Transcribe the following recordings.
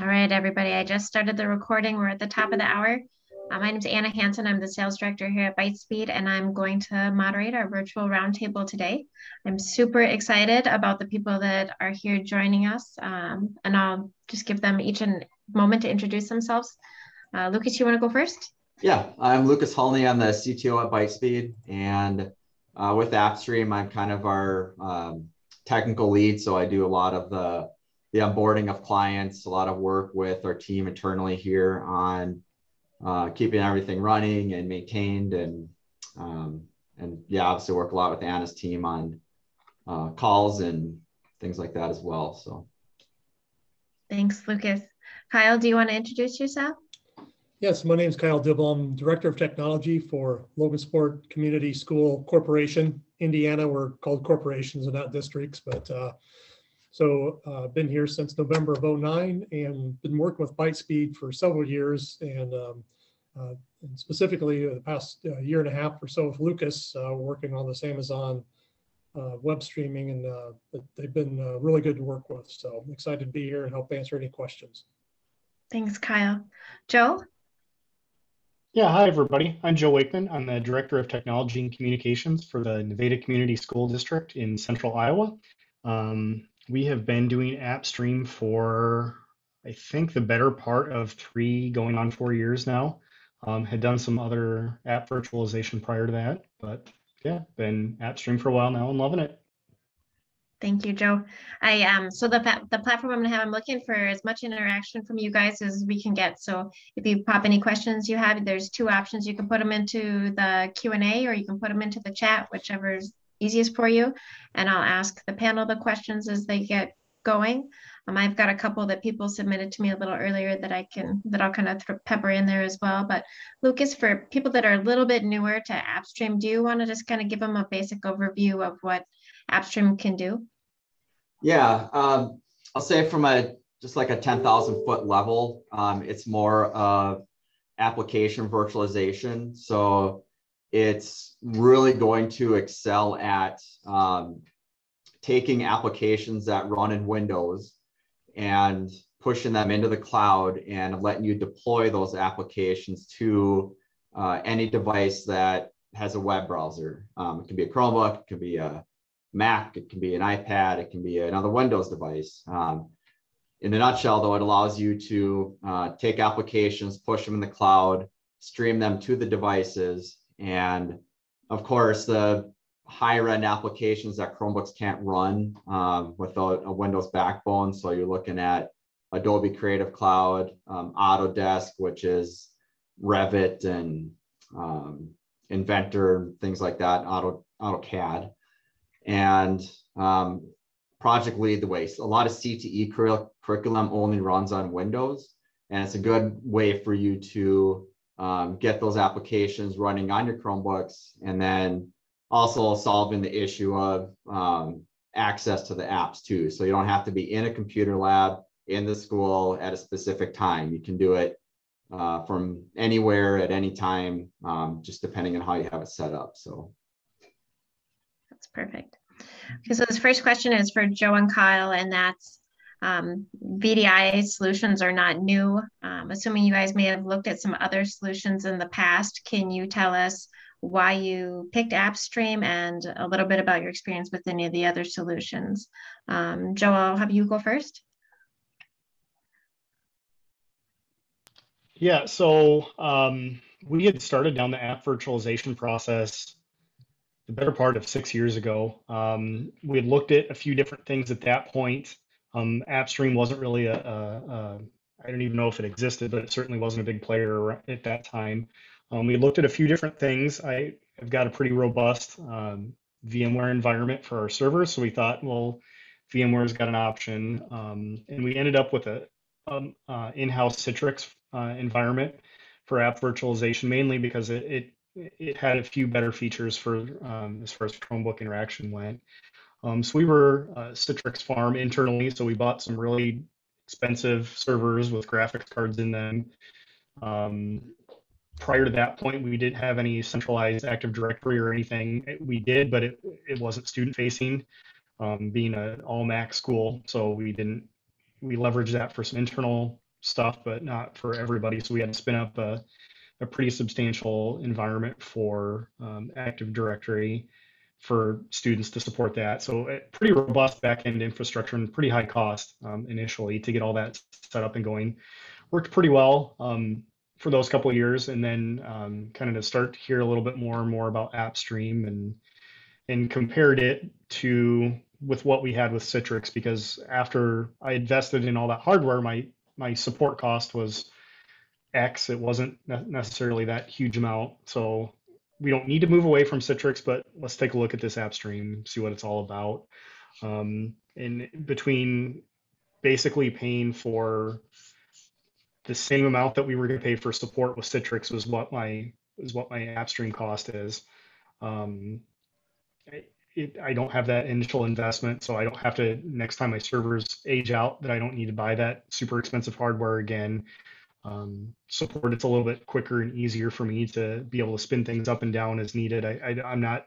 All right, everybody. I just started the recording. We're at the top of the hour. Uh, my name is Anna Hanson. I'm the sales director here at Bytespeed, and I'm going to moderate our virtual roundtable today. I'm super excited about the people that are here joining us, um, and I'll just give them each a moment to introduce themselves. Uh, Lucas, you want to go first? Yeah, I'm Lucas Hulney. I'm the CTO at Bytespeed, and uh, with AppStream, I'm kind of our um, technical lead, so I do a lot of the the onboarding of clients, a lot of work with our team internally here on uh, keeping everything running and maintained, and um, and yeah, obviously work a lot with Anna's team on uh, calls and things like that as well. So, thanks, Lucas. Kyle, do you want to introduce yourself? Yes, my name is Kyle Dibble. I'm Director of Technology for Logansport Community School Corporation. Indiana, we're called corporations and not districts, but uh, so uh, been here since November of 09 and been working with Bytespeed for several years and, um, uh, and specifically the past uh, year and a half or so with Lucas uh, working on this Amazon uh, web streaming and uh, they've been really good to work with. So I'm excited to be here and help answer any questions. Thanks, Kyle. Joe? Yeah, hi everybody. I'm Joe Wakeman. I'm the Director of Technology and Communications for the Nevada Community School District in Central Iowa. Um, we have been doing AppStream for, I think, the better part of three, going on four years now. Um, had done some other app virtualization prior to that, but yeah, been AppStream for a while now and loving it. Thank you, Joe. I um so the the platform I'm gonna have, I'm looking for as much interaction from you guys as we can get. So if you pop any questions you have, there's two options. You can put them into the Q and A, or you can put them into the chat, whichever is easiest for you. And I'll ask the panel the questions as they get going. Um, I've got a couple that people submitted to me a little earlier that I can, that I'll kind of pepper in there as well. But Lucas, for people that are a little bit newer to AppStream, do you want to just kind of give them a basic overview of what AppStream can do? Yeah, um, I'll say from a, just like a 10,000 foot level, um, it's more of application virtualization. So it's really going to excel at um, taking applications that run in Windows and pushing them into the cloud and letting you deploy those applications to uh, any device that has a web browser. Um, it can be a Chromebook, it can be a Mac, it can be an iPad, it can be another Windows device. Um, in a nutshell, though, it allows you to uh, take applications, push them in the cloud, stream them to the devices, and of course, the higher end applications that Chromebooks can't run um, without a Windows backbone. So you're looking at Adobe Creative Cloud, um, Autodesk, which is Revit and um, Inventor, things like that, Auto, AutoCAD. And um, Project Lead the Way. So a lot of CTE curriculum only runs on Windows. And it's a good way for you to um, get those applications running on your Chromebooks, and then also solving the issue of um, access to the apps too. So you don't have to be in a computer lab in the school at a specific time. You can do it uh, from anywhere at any time, um, just depending on how you have it set up. So that's perfect. Okay, so this first question is for Joe and Kyle, and that's um, VDI solutions are not new. Um, assuming you guys may have looked at some other solutions in the past, can you tell us why you picked AppStream and a little bit about your experience with any of the other solutions? Um, Joe, I'll have you go first. Yeah, so um, we had started down the app virtualization process the better part of six years ago. Um, we had looked at a few different things at that point. Um, AppStream wasn't really a, a, a, I don't even know if it existed, but it certainly wasn't a big player at that time. Um, we looked at a few different things. I have got a pretty robust um, VMware environment for our servers, so we thought, well, VMware's got an option, um, and we ended up with a um, uh, in-house Citrix uh, environment for app virtualization, mainly because it, it it had a few better features for um, as far as Chromebook interaction went. Um, so we were uh, Citrix Farm internally, so we bought some really expensive servers with graphics cards in them. Um, prior to that point, we didn't have any centralized Active Directory or anything. We did, but it, it wasn't student facing, um, being an all Mac school. So we didn't, we leveraged that for some internal stuff, but not for everybody. So we had to spin up a, a pretty substantial environment for um, Active Directory for students to support that. So pretty robust backend infrastructure and pretty high cost um, initially to get all that set up and going. Worked pretty well um, for those couple of years, and then um, kind of to start to hear a little bit more and more about AppStream and and compared it to with what we had with Citrix because after I invested in all that hardware, my my support cost was X. It wasn't necessarily that huge amount. So we don't need to move away from Citrix, but let's take a look at this AppStream, see what it's all about. Um, and between basically paying for the same amount that we were going to pay for support with Citrix was what my is what my AppStream cost is. Um, it, I don't have that initial investment, so I don't have to next time my servers age out that I don't need to buy that super expensive hardware again. Um, support it's a little bit quicker and easier for me to be able to spin things up and down as needed. I, I I'm not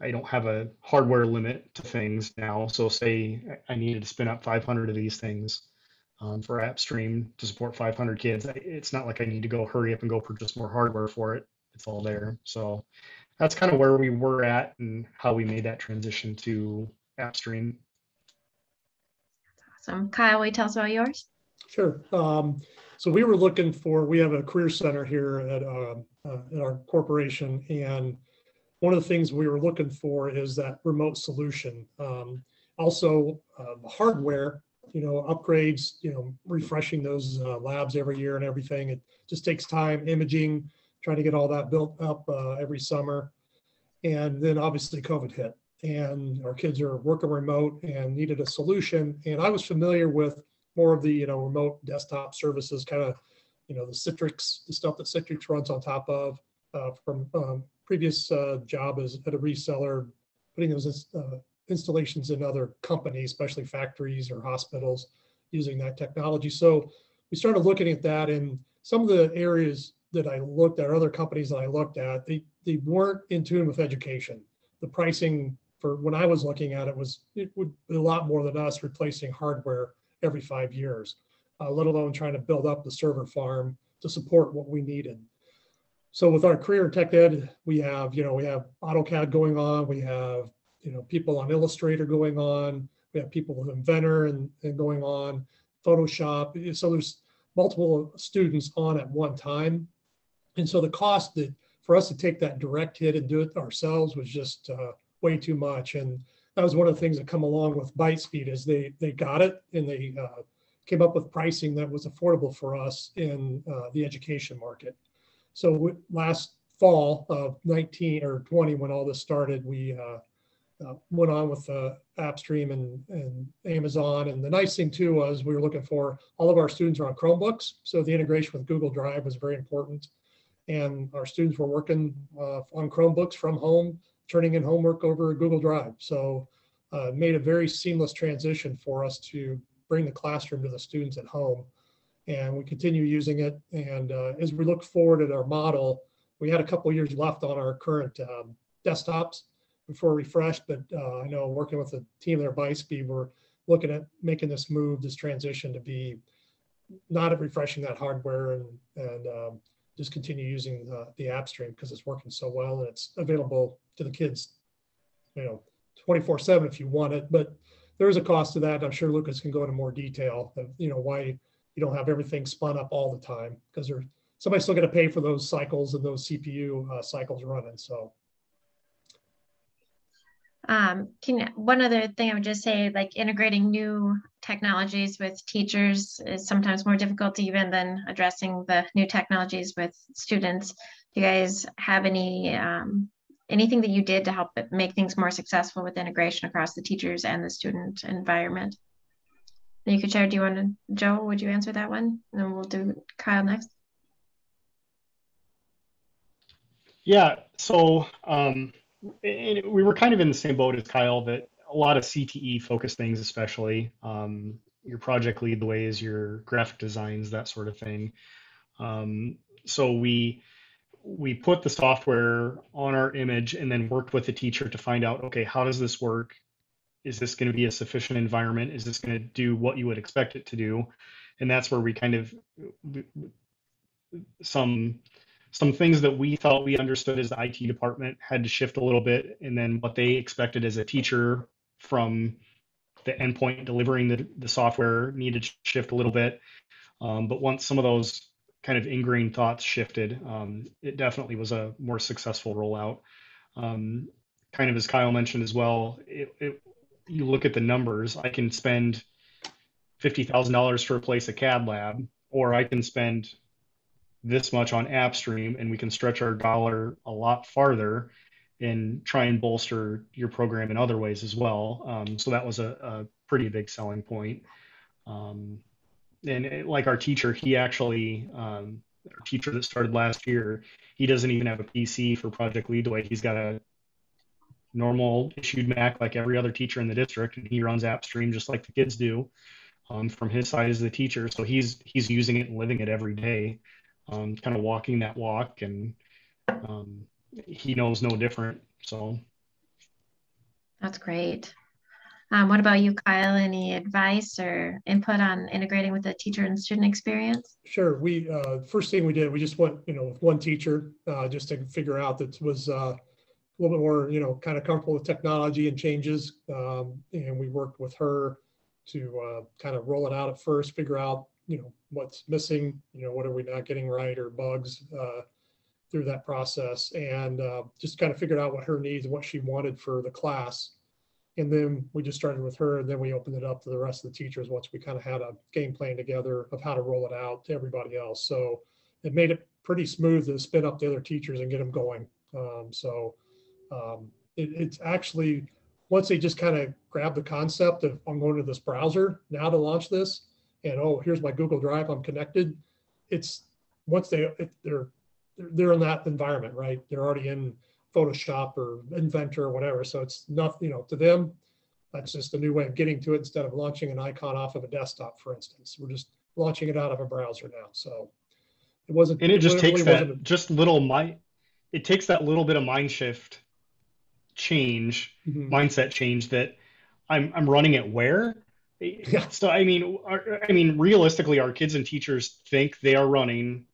I don't have a hardware limit to things now. So say I needed to spin up 500 of these things um, for AppStream to support 500 kids. It's not like I need to go hurry up and go purchase more hardware for it. It's all there. So that's kind of where we were at and how we made that transition to AppStream. That's Awesome. Kyle, will you tell us about yours? Sure. Um, so we were looking for, we have a career center here at, uh, uh, at our corporation. And one of the things we were looking for is that remote solution. Um, also, uh, hardware, you know, upgrades, you know, refreshing those uh, labs every year and everything. It just takes time, imaging, trying to get all that built up uh, every summer. And then obviously COVID hit and our kids are working remote and needed a solution. And I was familiar with more of the, you know, remote desktop services, kind of, you know, the Citrix, the stuff that Citrix runs on top of uh, from um, previous uh, job as at a reseller, putting those uh, installations in other companies, especially factories or hospitals using that technology. So we started looking at that and some of the areas that I looked at, other companies that I looked at, they, they weren't in tune with education. The pricing for when I was looking at it was, it would be a lot more than us replacing hardware every five years, uh, let alone trying to build up the server farm to support what we needed. So with our career tech ed, we have, you know, we have AutoCAD going on, we have, you know, people on Illustrator going on, we have people with Inventor and, and going on, Photoshop. So there's multiple students on at one time. And so the cost that for us to take that direct hit and do it ourselves was just uh, way too much. And that was one of the things that come along with Bytespeed is they they got it and they uh, came up with pricing that was affordable for us in uh, the education market. So last fall of 19 or 20, when all this started, we uh, uh, went on with uh, AppStream and, and Amazon. And the nice thing too was we were looking for all of our students are on Chromebooks. So the integration with Google Drive was very important and our students were working uh, on Chromebooks from home, turning in homework over Google Drive. So uh, made a very seamless transition for us to bring the classroom to the students at home. And we continue using it. And uh, as we look forward at our model, we had a couple years left on our current um, desktops before refresh, but uh, I know working with the team there Bytespeed, we're looking at making this move, this transition to be not refreshing that hardware and, and um, just continue using the, the AppStream because it's working so well and it's available to the kids, you know, 24 seven if you want it, but there is a cost to that. I'm sure Lucas can go into more detail of, you know, why you don't have everything spun up all the time because there's somebody's still going to pay for those cycles and those CPU uh, cycles running. So um, can one other thing I would just say, like integrating new technologies with teachers is sometimes more difficult even than addressing the new technologies with students. Do you guys have any um, anything that you did to help make things more successful with integration across the teachers and the student environment? you could share. Do you want to, Joe? Would you answer that one? And then we'll do Kyle next. Yeah. So. Um, we were kind of in the same boat as Kyle that a lot of CTE focused things, especially um, your project lead the way is your graphic designs, that sort of thing. Um, so we we put the software on our image and then worked with the teacher to find out, okay, how does this work is this going to be a sufficient environment? Is this going to do what you would expect it to do? And that's where we kind of some some things that we thought we understood as the IT department had to shift a little bit, and then what they expected as a teacher from the endpoint delivering the, the software needed to shift a little bit. Um, but once some of those kind of ingrained thoughts shifted, um, it definitely was a more successful rollout. Um, kind of as Kyle mentioned as well, it, it, you look at the numbers, I can spend $50,000 to replace a CAD lab, or I can spend this much on AppStream and we can stretch our dollar a lot farther and try and bolster your program in other ways as well. Um, so that was a, a, pretty big selling point. Um, and it, like our teacher, he actually, um, our teacher that started last year, he doesn't even have a PC for Project Lead the Way. He's got a normal issued Mac like every other teacher in the district, and he runs AppStream just like the kids do um, from his side as the teacher. So he's he's using it and living it every day, um, kind of walking that walk, and um, he knows no different. So that's great. Um, what about you, Kyle? Any advice or input on integrating with the teacher and student experience? Sure. We uh, first thing we did, we just went, you know, with one teacher uh, just to figure out that was uh, a little bit more, you know, kind of comfortable with technology and changes. Um, and we worked with her to uh, kind of roll it out at first, figure out, you know, what's missing, you know, what are we not getting right or bugs uh, through that process, and uh, just kind of figured out what her needs and what she wanted for the class. And then we just started with her, and then we opened it up to the rest of the teachers once we kind of had a game plan together of how to roll it out to everybody else. So it made it pretty smooth to spin up the other teachers and get them going. Um, so um, it, it's actually once they just kind of grab the concept of I'm going to this browser now to launch this, and oh, here's my Google Drive, I'm connected. It's once they they're they're in that environment, right? They're already in Photoshop or Inventor or whatever. So it's not, you know, to them, that's just a new way of getting to it instead of launching an icon off of a desktop, for instance. We're just launching it out of a browser now. So it wasn't. And it just takes that a, just little mind. It takes that little bit of mind shift change, mm-hmm. mindset change that I'm I'm running it where. So I mean, our, I mean, realistically, our kids and teachers think they are running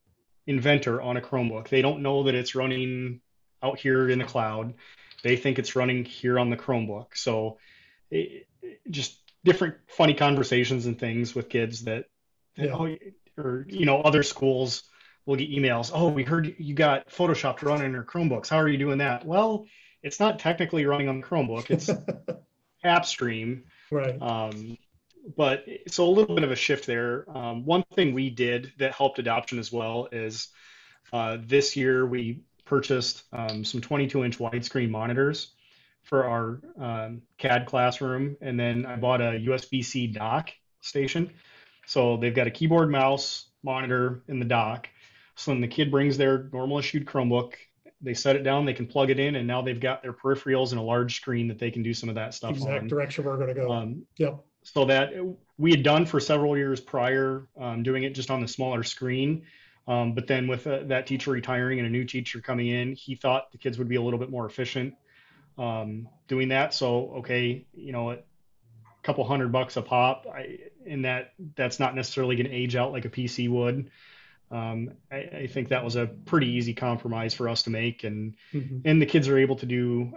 Inventor on a Chromebook. They don't know that it's running out here in the cloud. They think it's running here on the Chromebook. So it, just different funny conversations and things with kids that, that yeah. oh, or you know, other schools will get emails. Oh, we heard you got Photoshop to run in your Chromebooks. How are you doing that? Well, it's not technically running on the Chromebook. It's AppStream. Right. Um, but so a little bit of a shift there. Um, one thing we did that helped adoption as well is uh, this year we purchased um, some 22 inch widescreen monitors for our um, CAD classroom, and then I bought a USB C dock station. So they've got a keyboard, mouse, monitor in the dock. So when the kid brings their normal issued Chromebook, they set it down, they can plug it in, and now they've got their peripherals and a large screen that they can do some of that stuff exact on. direction we're going to go. Um, yep so that we had done for several years prior, um, doing it just on the smaller screen. Um, but then with uh, that teacher retiring and a new teacher coming in, he thought the kids would be a little bit more efficient um, doing that. So okay, you know, a couple hundred bucks a pop, I, and that that's not necessarily going to age out like a PC would. Um, I, I, think that was a pretty easy compromise for us to make, and mm-hmm. and the kids are able to do.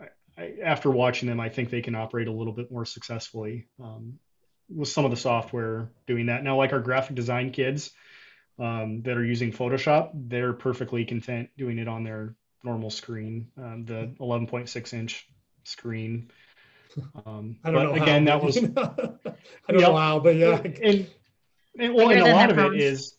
after watching them, I think they can operate a little bit more successfully. Um, with some of the software doing that. Now, like our graphic design kids um, that are using Photoshop, they're perfectly content doing it on their normal screen, um, the 11.6 inch screen. Um, I don't know again, how, that was I don't know how, but yeah. And, and well, and a lot of it is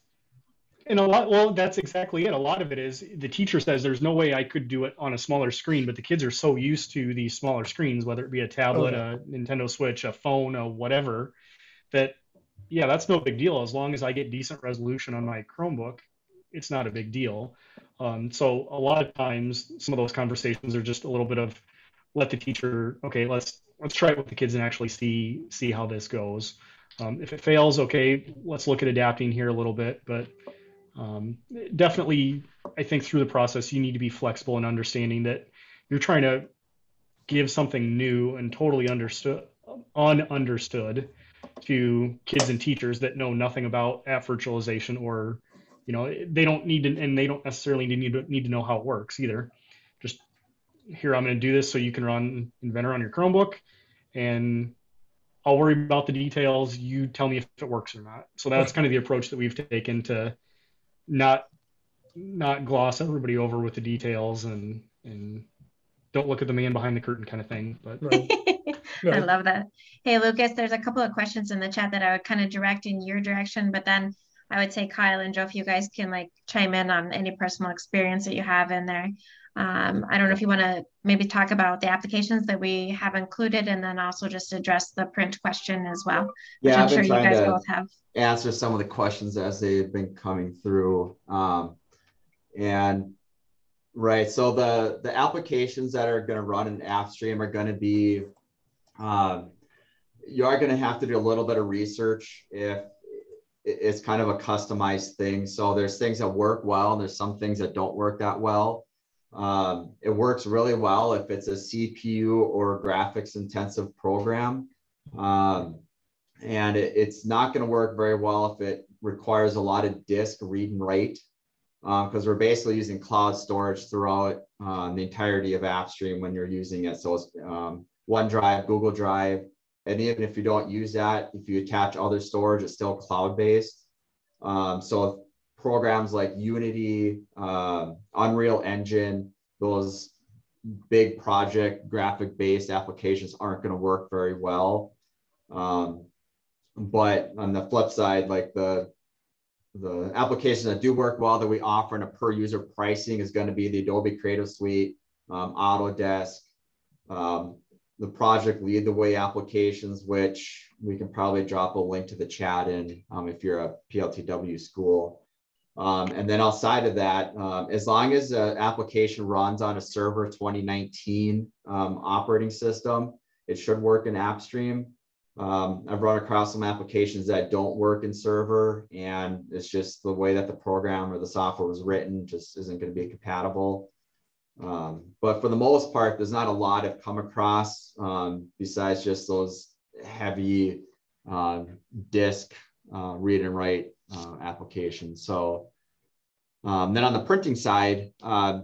and a lot well that's exactly it a lot of it is the teacher says there's no way i could do it on a smaller screen but the kids are so used to these smaller screens whether it be a tablet oh, yeah. a nintendo switch a phone a whatever that yeah that's no big deal. As long as i get decent resolution on my chromebook it's not a big deal. Um, so a lot of times some of those conversations are just a little bit of let the teacher okay let's let's try it with the kids and actually see see how this goes. Um, if it fails okay let's look at adapting here a little bit. But um, definitely, I think through the process, you need to be flexible and understanding that you're trying to give something new and totally understood ununderstood to kids and teachers that know nothing about app virtualization or you know they don't need to and they don't necessarily need to need to know how it works either just here i'm going to do this so you can run inventor on your chromebook and i'll worry about the details you tell me if it works or not so that's kind of the approach that we've taken to not not gloss everybody over with the details and and don't look at the man behind the curtain kind of thing but Right. I love that. Hey, Lucas, there's a couple of questions in the chat that I would kind of direct in your direction, but then I would say Kyle and Joe, if you guys can like chime in on any personal experience that you have in there. Um, I don't know if you want to maybe talk about the applications that we have included and then also just address the print question as well, which Yeah, I'm I've sure you guys both have. answer some of the questions as they've been coming through. Um, and right, so the the applications that are going to run in AppStream are going to be, um, you are going to have to do a little bit of research if it's kind of a customized thing. So there's things that work well, and there's some things that don't work that well. Um, it works really well if it's a CPU or graphics intensive program. Um, and it, it's not going to work very well if it requires a lot of disk read and write because we're basically using cloud storage throughout uh, the entirety of AppStream when you're using it. So it's um, OneDrive, Google Drive, and even if you don't use that, if you attach other storage, it's still cloud-based. Um, so programs like Unity, um, Unreal Engine, those big project graphic-based applications aren't going to work very well. Um, but on the flip side, like the the applications that do work well that we offer in a per user pricing is going to be the Adobe Creative Suite, um, Autodesk, um, the project Lead the Way applications, which we can probably drop a link to the chat in um, if you're a PLTW school. Um, and then outside of that, um, as long as the application runs on a server 2019 um, operating system, it should work in AppStream. Um, I've run across some applications that don't work in server, and it's just the way that the program or the software was written just isn't going to be compatible. Um, but for the most part, there's not a lot I've come across um, besides just those heavy uh, disk uh, read and write uh, applications. So um, then on the printing side, uh,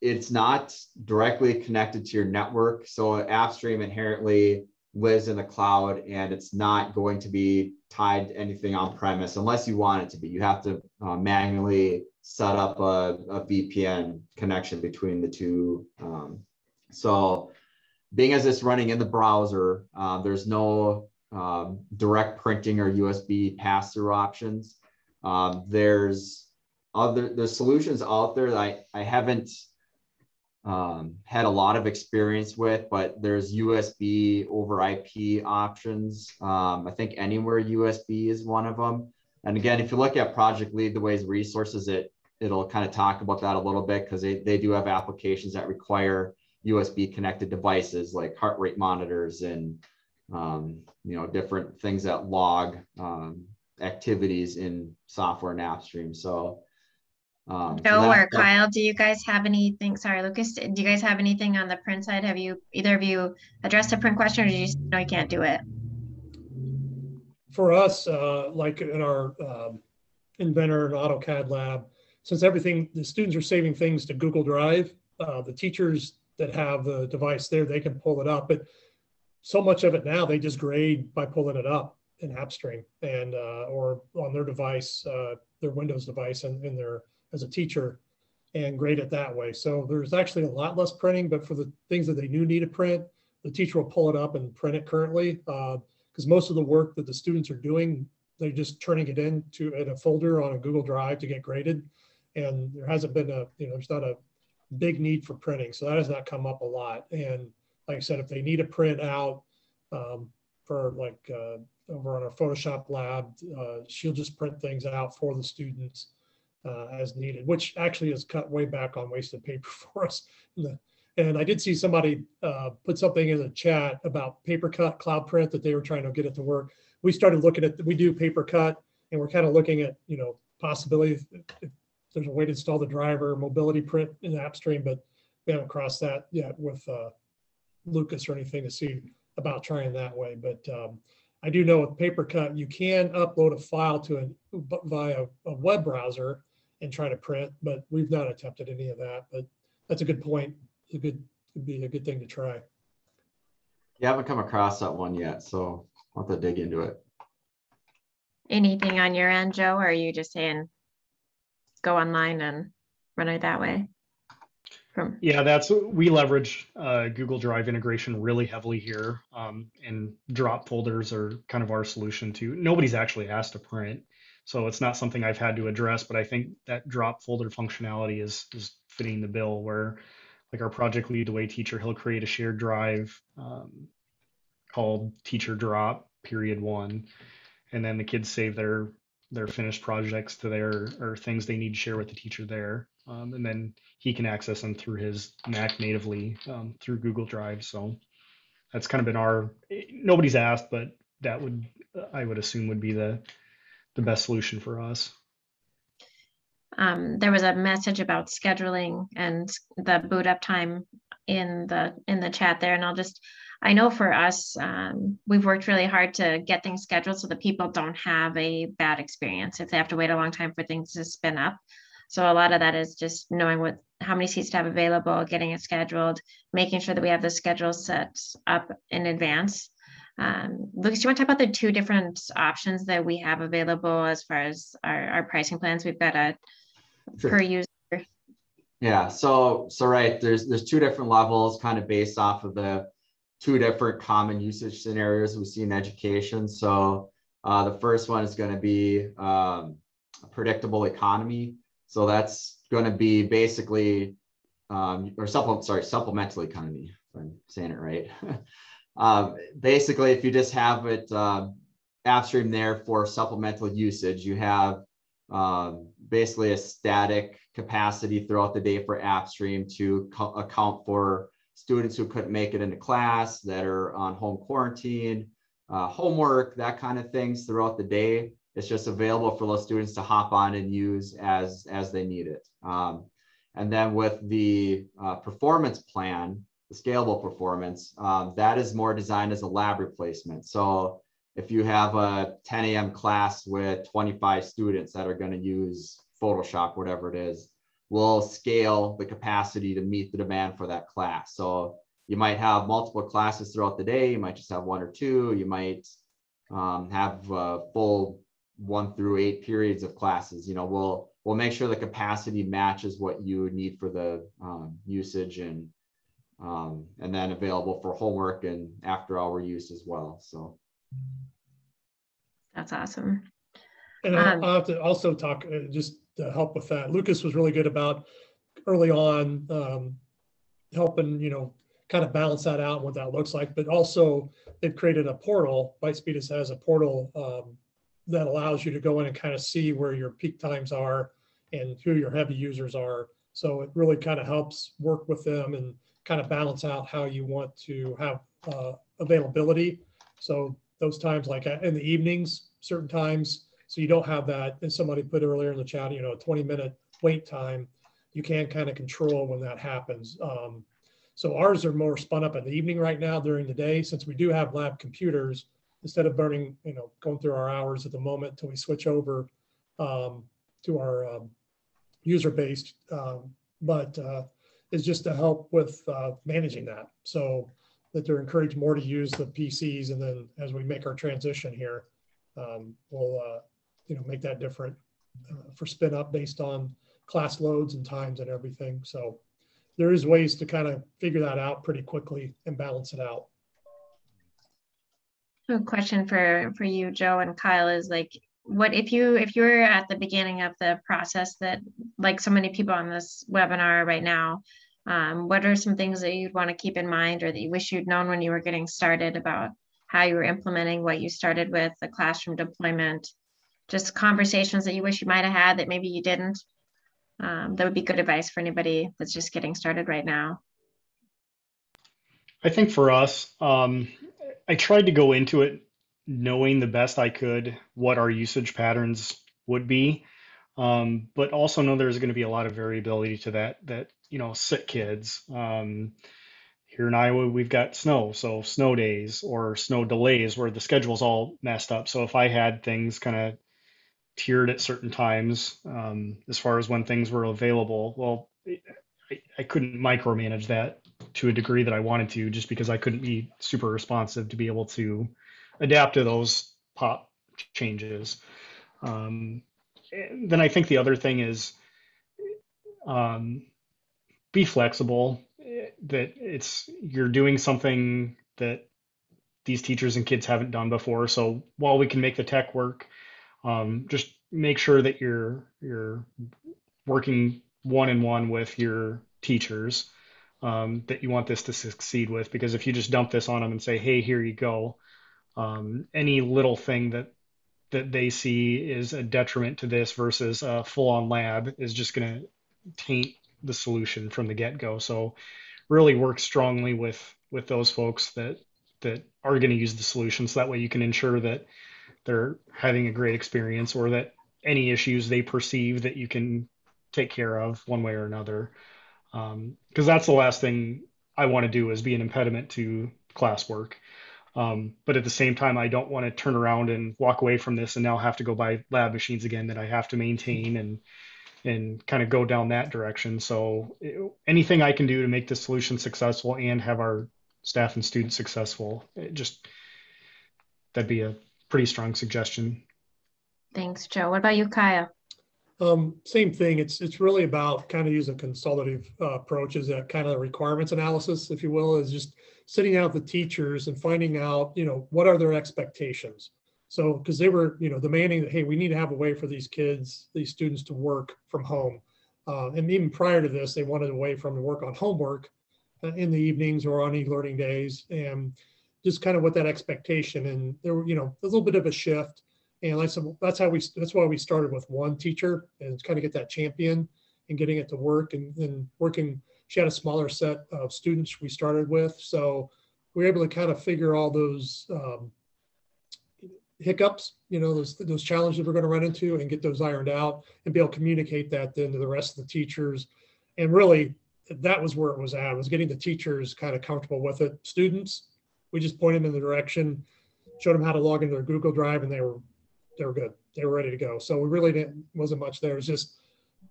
it's not directly connected to your network. So AppStream inherently lives in the cloud and it's not going to be tied to anything on premise unless you want it to be. You have to uh, manually set up a, a, VPN connection between the two. Um, so being as it's running in the browser, uh, there's no um, direct printing or USB pass-through options. Um, there's other there's solutions out there that I, I haven't um, had a lot of experience with, but there's USB over IP options. Um, I think anywhere USB is one of them. And again, if you look at Project Lead the Way's resources, it it'll kind of talk about that a little bit because they, they do have applications that require USB connected devices like heart rate monitors and um, you know different things that log um, activities in software and AppStream. So um, Joe so that- or Kyle, do you guys have anything? Sorry, Lucas, do you guys have anything on the print side? Have you either of you addressed a print question or do you just know you can't do it? For us, uh, like in our um, Inventor and AutoCAD lab, since everything, the students are saving things to Google Drive, uh, the teachers that have the device there, they can pull it up. But so much of it now, they just grade by pulling it up in AppStream and uh, or on their device, uh, their Windows device, and in their as a teacher, and grade it that way. So there's actually a lot less printing. But for the things that they do need to print, the teacher will pull it up and print it currently because most of the work that the students are doing, they're just turning it into in a folder on a Google Drive to get graded. And there hasn't been a, you know, there's not a big need for printing. So that has not come up a lot. And like I said, if they need a print out um, for like uh, over on our Photoshop lab, uh, she'll just print things out for the students uh, as needed, which actually has cut way back on wasted paper for us. And I did see somebody uh, put something in the chat about PaperCut cloud print that they were trying to get it to work. We started looking at, we do PaperCut and we're kind of looking at, you know, possibilities. If, if there's a way to install the driver mobility print in AppStream, but we haven't crossed that yet with uh, Lucas or anything to see about trying that way, but um, I do know with PaperCut, you can upload a file to a via a web browser and try to print, but we've not attempted any of that. But that's a good point. It's a good would be a good thing to try. You haven't come across that one yet, so I'll have to dig into it. Anything on your end, Joe, or are you just saying go online and run it that way? Yeah, that's we leverage uh, Google Drive integration really heavily here, um, and drop folders are kind of our solution to. Nobody's actually asked to print, so it's not something I've had to address. But I think that drop folder functionality is is fitting the bill. Where, like our project lead, the way teacher, he'll create a shared drive um, called Teacher Drop Period One, and then the kids save their their finished projects to their or things they need to share with the teacher there. Um, and then he can access them through his mac natively um, through google drive. So that's kind of been our nobody's asked but that would i would assume would be the the best solution for us. Um, there was a message about scheduling and the boot up time in the in the chat there and i'll just i know for us um, we've worked really hard to get things scheduled so that people don't have a bad experience if they have to wait a long time for things to spin up so a lot of that is just knowing what how many seats to have available getting it scheduled making sure that we have the schedule set up in advance um, Lucas, do you want to talk about the two different options that we have available as far as our, our pricing plans? We've got a Sure. per user. Yeah, so so right, there's there's two different levels kind of based off of the two different common usage scenarios we see in education. So uh, the first one is going to be um, a predictable economy. So that's going to be basically um, or supplement sorry supplemental economy if I'm saying it right. um, basically, if you just have it uh, AppStream there for supplemental usage, you have um, basically a static capacity throughout the day for AppStream to co- account for students who couldn't make it into class that are on home quarantine, uh, homework, that kind of things throughout the day. It's just available for those students to hop on and use as as they need it. Um, and then with the uh, performance plan, the scalable performance, um, that is more designed as a lab replacement. So if you have a 10 a.m. class with 25 students that are going to use Photoshop, whatever it is, we'll scale the capacity to meet the demand for that class. So you might have multiple classes throughout the day. You might just have one or two. You might um, have uh, full one through eight periods of classes. You know, we'll we'll make sure the capacity matches what you need for the um, usage and um, and then available for homework and after hour use as well. So. That's awesome. And I'll, Um, I'll have to also talk, uh, just to help with that. Lucas was really good about early on, um, helping, you know, kind of balance that out, and what that looks like, but also they've created a portal, Bytespeed has a portal, um, that allows you to go in and kind of see where your peak times are and who your heavy users are. So it really kind of helps work with them and kind of balance out how you want to have, uh, availability. So those times like uh, in the evenings, certain times, so you don't have that, and somebody put earlier in the chat, you know, a 20 minute wait time. You can kind of control when that happens. Um, so ours are more spun up in the evening right now during the day, since we do have lab computers, instead of burning, you know, going through our hours at the moment until we switch over um, to our um, user based, um, but uh, is just to help with uh, managing that. So that they're encouraged more to use the PCs, and then as we make our transition here, um, we'll uh, you know make that different uh, for spin up based on class loads and times and everything. So there is ways to kind of figure that out pretty quickly and balance it out. A question for for you, Joe and Kyle, is like, what if you if you're at the beginning of the process that, like so many people on this webinar right now, um, what are some things that you'd want to keep in mind or that you wish you'd known when you were getting started about how you were implementing what you started with, the classroom deployment, just conversations that you wish you might have had that maybe you didn't? Um, that would be good advice for anybody that's just getting started right now. I think for us, um, I tried to go into it knowing the best I could what our usage patterns would be, um, but also know there's going to be a lot of variability to that. That you know, sick kids um, here in Iowa, we've got snow, so snow days or snow delays where the schedule's all messed up. So if I had things kind of tiered at certain times um, as far as when things were available, well, I, I couldn't micromanage that to a degree that I wanted to just because I couldn't be super responsive to be able to adapt to those pop changes. Um, then I think the other thing is um, be flexible. That it's you're doing something that these teachers and kids haven't done before. So while we can make the tech work, um, just make sure that you're you're working one in one with your teachers um, that you want this to succeed with. Because if you just dump this on them and say, "Hey, here you go," um, any little thing that that they see is a detriment to this versus a full-on lab is just going to taint the solution from the get-go. So really work strongly with with those folks that that are going to use the solution so that way you can ensure that they're having a great experience or that any issues they perceive that you can take care of one way or another because um, that's the last thing i want to do is be an impediment to classwork um, but at the same time i don't want to turn around and walk away from this and now have to go buy lab machines again that i have to maintain and and kind of go down that direction. So anything I can do to make the solution successful and have our staff and students successful, just that'd be a pretty strong suggestion. Thanks, Joe. What about you, Kyle? Um, same thing. It's it's really about kind of use a consultative uh, approach as a kind of requirements analysis, if you will, is just sitting down with the teachers and finding out, you know, what are their expectations. So, because they were, you know, demanding that, hey, we need to have a way for these kids, these students to work from home. Uh, and even prior to this, they wanted a way for them to work on homework uh, in the evenings or on e-learning days, and just kind of what that expectation. And there were, you know, a little bit of a shift. And like I said, that's how we, that's why we started with one teacher and kind of get that champion and getting it to work and then working. She had a smaller set of students we started with, so we were able to kind of figure all those um, hiccups, you know, those those challenges we're going to run into and get those ironed out and be able to communicate that then to the rest of the teachers. And really that was where it was at, was getting the teachers kind of comfortable with it. Students, we just pointed them in the direction, showed them how to log into their Google Drive and they were they were good. They were ready to go. So we really didn't wasn't much there. It was just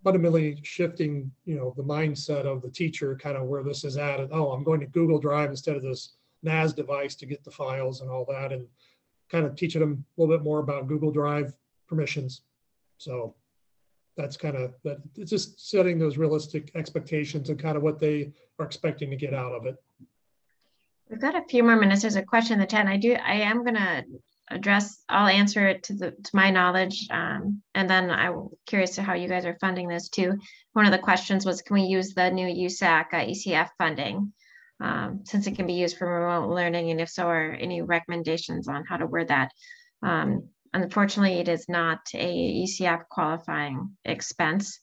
fundamentally shifting, you know, the mindset of the teacher kind of where this is at. And oh, I'm going to Google Drive instead of this NAS device to get the files and all that. And kind of teaching them a little bit more about Google Drive permissions. So that's kind of that it's just setting those realistic expectations and kind of what they are expecting to get out of it. We've got a few more minutes. There's a question in the chat. I do I am gonna address I'll answer it to the to my knowledge. Um, and then I'm curious to how you guys are funding this too. One of the questions was can we use the new USAC uh, ECF funding? um, since it can be used for remote learning? And if so, are any recommendations on how to word that? Um, unfortunately, it is not a ECF qualifying expense.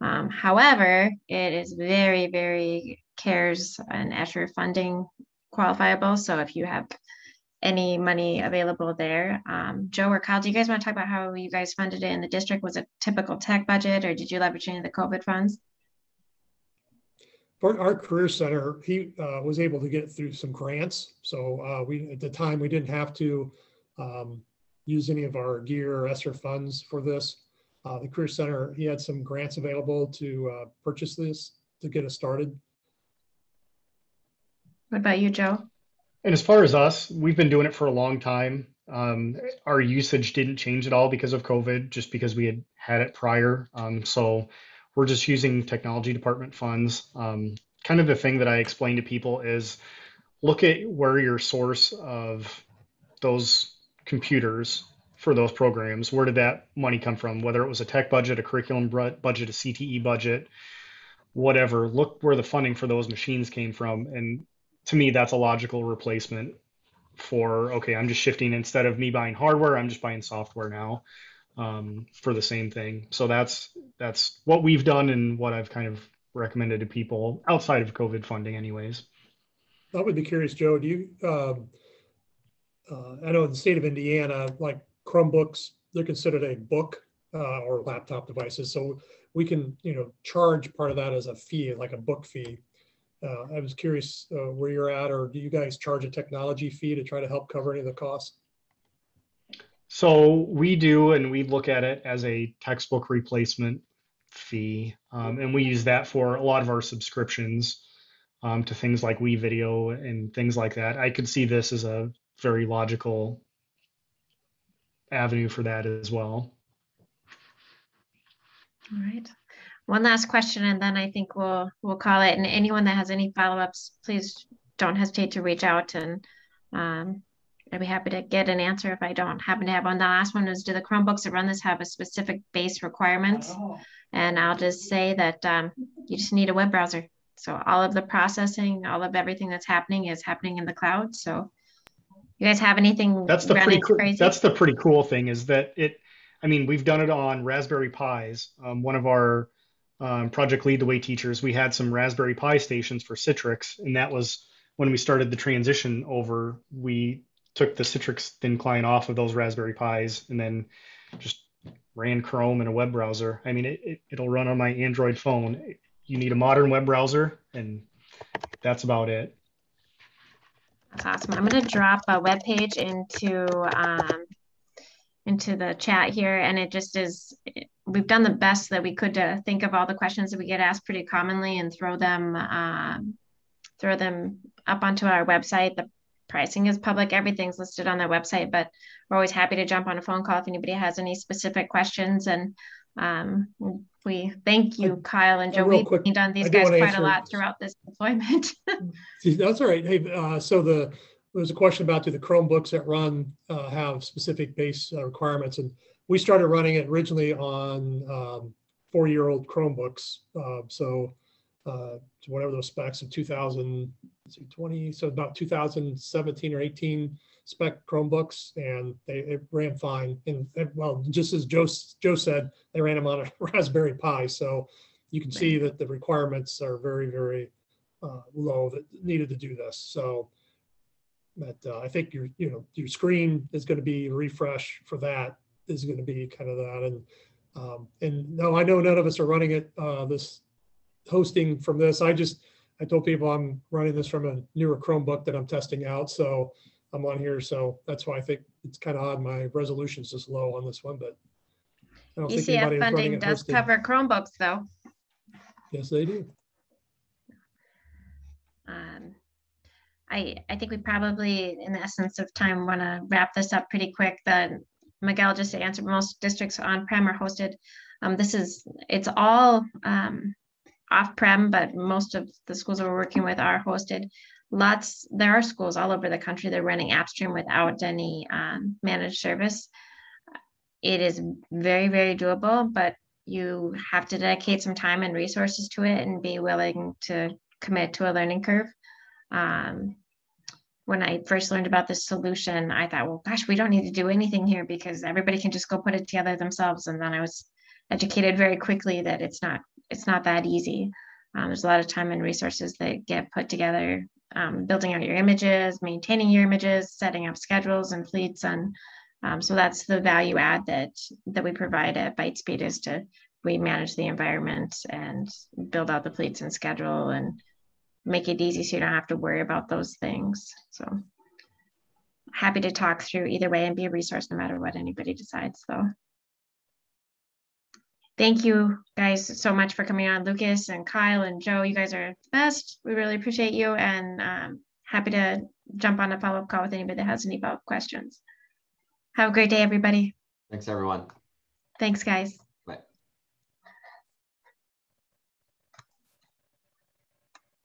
Um, however, it is very, very CARES and ESSER funding qualifiable. So if you have any money available there. Um, Joe or Kyle, do you guys want to talk about how you guys funded it in the district? Was it typical tech budget or did you leverage any of the COVID funds? for our career center, he uh, was able to get through some grants. So uh, we at the time we didn't have to um, use any of our GEER or ESSER funds for this. Uh, the career center he had some grants available to uh, purchase this to get us started. What about you, Joe? And as far as us, we've been doing it for a long time. Um, our usage didn't change at all because of COVID, just because we had had it prior. Um, so we're just using technology department funds. Um, kind of the thing that I explain to people is look at where your source of those computers for those programs, where did that money come from? Whether it was a tech budget, a curriculum budget, a CTE budget, whatever, look where the funding for those machines came from. And to me, that's a logical replacement for, okay, I'm just shifting instead of me buying hardware, I'm just buying software now um, for the same thing. So that's that's what we've done and what I've kind of recommended to people outside of COVID funding, anyways. I would be curious, Joe. Do you? Um, uh, I know in the state of Indiana, like Chromebooks, they're considered a book uh, or laptop devices. So we can, you know, charge part of that as a fee, like a book fee. Uh, I was curious uh, where you're at, or do you guys charge a technology fee to try to help cover any of the costs? So we do, and we look at it as a textbook replacement fee, um, and we use that for a lot of our subscriptions um, to things like WeVideo and things like that. I could see this as a very logical avenue for that as well. All right. One last question, and then I think we'll we'll call it. And anyone that has any follow-ups, please don't hesitate to reach out, and um, I'd be happy to get an answer if I don't happen to have one. The last one is: Do the Chromebooks that run this have a specific base requirements? And I'll just say that um, you just need a web browser. So all of the processing, all of everything that's happening is happening in the cloud. So you guys have anything? That's the pretty cool. crazy? That's the pretty cool thing is that it. I mean, we've done it on Raspberry Pis. Um, one of our um, Project Lead the Way teachers, we had some Raspberry Pi stations for Citrix, and that was when we started the transition over. We took the Citrix thin client off of those Raspberry Pis, and then just ran Chrome in a web browser. I mean, it, it it'll run on my Android phone. You need a modern web browser, and that's about it. That's awesome. I'm going to drop a web page into um, into the chat here, and it just is. We've done the best that we could to think of all the questions that we get asked pretty commonly and throw them um, throw them up onto our website. The pricing is public; everything's listed on their website. But we're always happy to jump on a phone call if anybody has any specific questions. And um, we thank you, Kyle and Joe. We've quick, on these I guys quite a lot throughout this deployment. That's all right. Hey, uh, so the, there was a question about do the Chromebooks that run uh, have specific base uh, requirements? And we started running it originally on um, four-year-old Chromebooks. Uh, So uh, to whatever those specs of 2000, 20, so about 2017 or 18 spec Chromebooks, and they it ran fine. And and, well, just as Joe Joe said, they ran them on a Raspberry Pi. So you can see that the requirements are very, very uh, low that needed to do this. So but uh, I think your, you know, your screen is going to be refresh for that is going to be kind of that. And, um, and no, I know none of us are running it, uh, this hosting from this. I just, I told people I'm running this from a newer Chromebook that I'm testing out. So I'm on here. So that's why I think it's kind of odd. My resolution's just low on this one, but I don't think ECF is funding does hosted. cover Chromebooks, though. Yes, they do. Um, I, I think we probably, in the essence of time, want to wrap this up pretty quick. The Miguel just answered most districts on-prem are hosted. Um, this is, it's all um, off-prem, but most of the schools we're working with are hosted. Lots, there are schools all over the country that are running AppStream without any um, managed service. It is very, very doable, but you have to dedicate some time and resources to it and be willing to commit to a learning curve. Um, when I first learned about this solution, I thought, well, gosh, we don't need to do anything here because everybody can just go put it together themselves. And then I was educated very quickly that it's not it's not that easy. Um, there's a lot of time and resources that get put together, um, building out your images, maintaining your images, setting up schedules and fleets, and um, so that's the value add that that we provide at Bytespeed is to we manage the environment and build out the fleets and schedule and make it easy so you don't have to worry about those things. So happy to talk through either way and be a resource no matter what anybody decides though. Thank you guys so much for coming on, Lucas and Kyle and Joe. You guys are the best. We really appreciate you and um, happy to jump on a follow-up call with anybody that has any follow-up questions. Have a great day, everybody. Thanks, everyone. Thanks, guys.